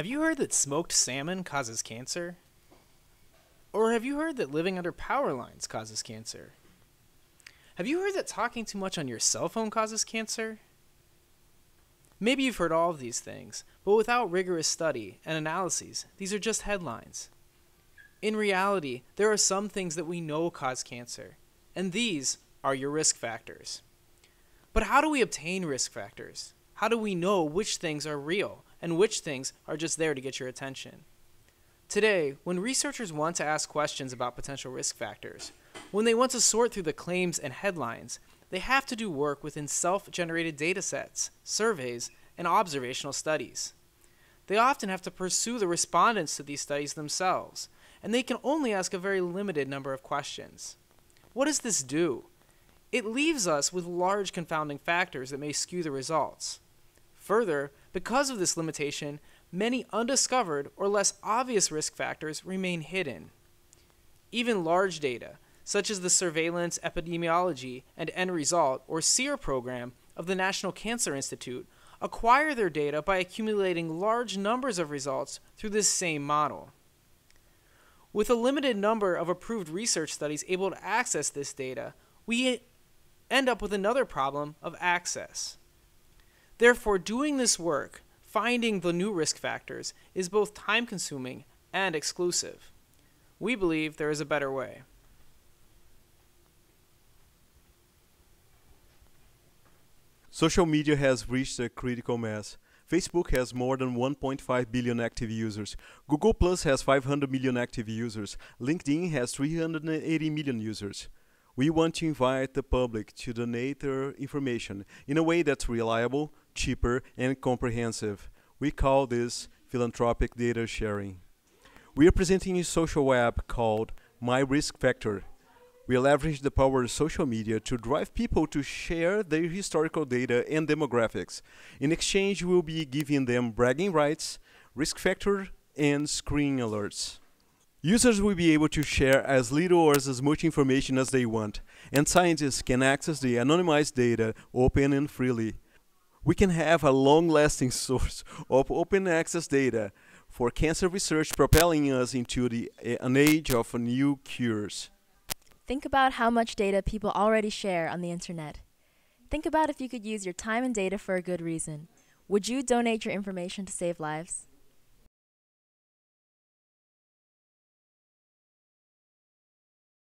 Have you heard that smoked salmon causes cancer? Or have you heard that living under power lines causes cancer? Have you heard that talking too much on your cell phone causes cancer? Maybe you've heard all of these things, but without rigorous study and analyses, these are just headlines. In reality, there are some things that we know cause cancer, and these are your risk factors. But how do we obtain risk factors? How do we know which things are real and which things are just there to get your attention? Today, when researchers want to ask questions about potential risk factors, when they want to sort through the claims and headlines, they have to do work within self generated datasets, surveys, and observational studies. They often have to pursue the respondents to these studies themselves, and they can only ask a very limited number of questions. What does this do? It leaves us with large confounding factors that may skew the results. Further, because of this limitation, many undiscovered or less obvious risk factors remain hidden. Even large data, such as the Surveillance, Epidemiology, and End Result, or SEER program of the National Cancer Institute, acquire their data by accumulating large numbers of results through this same model. With a limited number of approved research studies able to access this data, we end up with another problem of access. Therefore, doing this work finding the new risk factors is both time consuming and exclusive. We believe there is a better way. Social media has reached a critical mass. Facebook has more than 1.5 billion active users. Google Plus has 500 million active users. LinkedIn has 380 million users. We want to invite the public to donate their information in a way that's reliable, cheaper, and comprehensive. We call this philanthropic data sharing. We are presenting a social web called My Risk Factor. We leverage the power of social media to drive people to share their historical data and demographics. In exchange, we'll be giving them bragging rights, risk factor, and screen alerts. Users will be able to share as little or as much information as they want, and scientists can access the anonymized data open and freely. We can have a long-lasting source of open access data for cancer research propelling us into the, eh, an age of new cures. Think about how much data people already share on the internet. Think about if you could use your time and data for a good reason. Would you donate your information to save lives?